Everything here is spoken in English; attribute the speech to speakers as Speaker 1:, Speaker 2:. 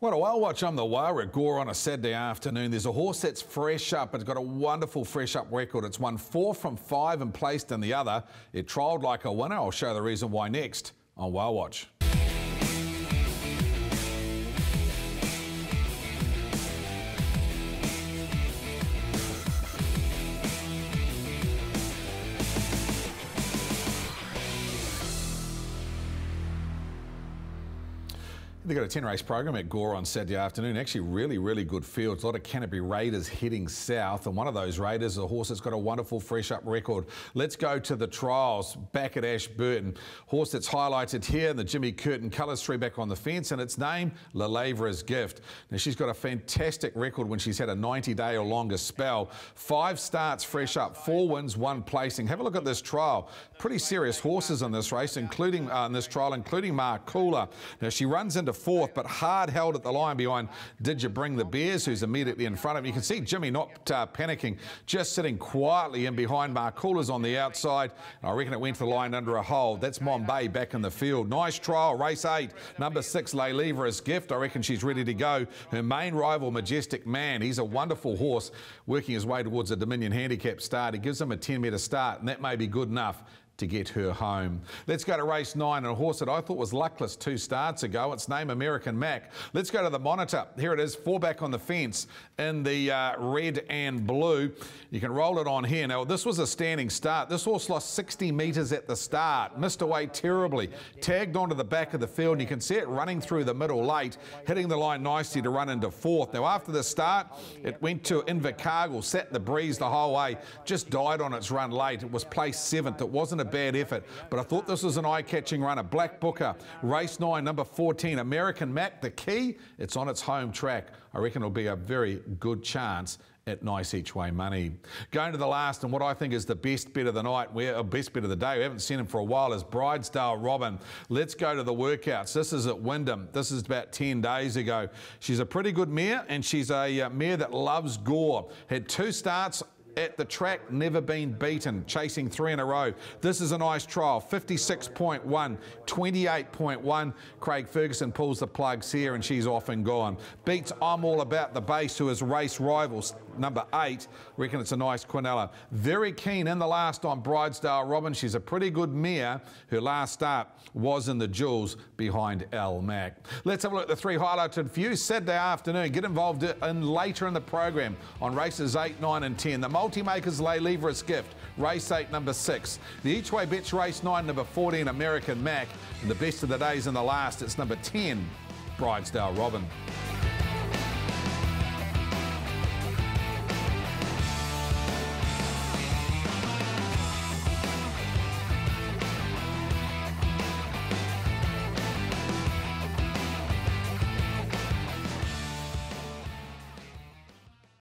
Speaker 1: What a whale watch on the wire at Gore on a Saturday afternoon. There's a horse that's fresh up. It's got a wonderful fresh up record. It's won four from five and placed in the other. It trialled like a winner. I'll show the reason why next on Whale Watch. They've got a 10 race program at Gore on Saturday afternoon. Actually, really, really good fields. A lot of Canterbury Raiders heading south, and one of those Raiders is a horse that's got a wonderful fresh up record. Let's go to the trials back at Ashburton. Horse that's highlighted here in the Jimmy Curtin colours three back on the fence, and its name, Lalavra's Gift. Now, she's got a fantastic record when she's had a 90 day or longer spell. Five starts fresh up, four wins, one placing. Have a look at this trial. Pretty serious horses in this race, including uh, in this trial, including Mark Cooler. Now, she runs into fourth, but hard held at the line behind Did You Bring the Bears, who's immediately in front of him. You can see Jimmy not uh, panicking, just sitting quietly in behind Mark Coolers on the outside. I reckon it went to the line under a hold. That's Mombay back in the field. Nice trial, race eight. Number six, Lay Lever's gift. I reckon she's ready to go. Her main rival, Majestic Man. He's a wonderful horse working his way towards a Dominion handicap start. He gives him a 10 metre start, and that may be good enough to get her home. Let's go to race nine and a horse that I thought was luckless two starts ago. Its name American Mac. Let's go to the monitor. Here it is, four back on the fence in the uh, red and blue. You can roll it on here. Now, this was a standing start. This horse lost 60 metres at the start, missed away terribly, tagged onto the back of the field. And you can see it running through the middle late, hitting the line nicely to run into fourth. Now, after the start, it went to Invercargill, sat the breeze the whole way, just died on its run late. It was placed seventh. It wasn't a bad effort. But I thought this was an eye-catching run. runner. Black Booker, race nine, number 14, American Mac. The key, it's on its home track. I reckon it'll be a very good chance at nice each way money. Going to the last and what I think is the best bit of the night, we a best bit of the day, we haven't seen him for a while, is Bridesdale Robin. Let's go to the workouts. This is at Wyndham. This is about 10 days ago. She's a pretty good mare and she's a uh, mare that loves Gore. Had two starts at the track, never been beaten, chasing three in a row. This is a nice trial, 56.1, 28.1. Craig Ferguson pulls the plugs here and she's off and gone. Beats I'm All About the Base, who is race rivals, number eight. Reckon it's a nice Quinella. Very keen in the last on Bridesdale Robin. She's a pretty good mare. Her last start was in the jewels behind L Mac. Let's have a look at the three highlighted for you. Saturday afternoon. Get involved in later in the program on races 8, 9 and 10. The Multi-Makers Lay Lever's Gift, race 8, number 6. The Each Way Bets race 9, number 14, American Mac. And the best of the days in the last, it's number 10, Bridesdale Robin.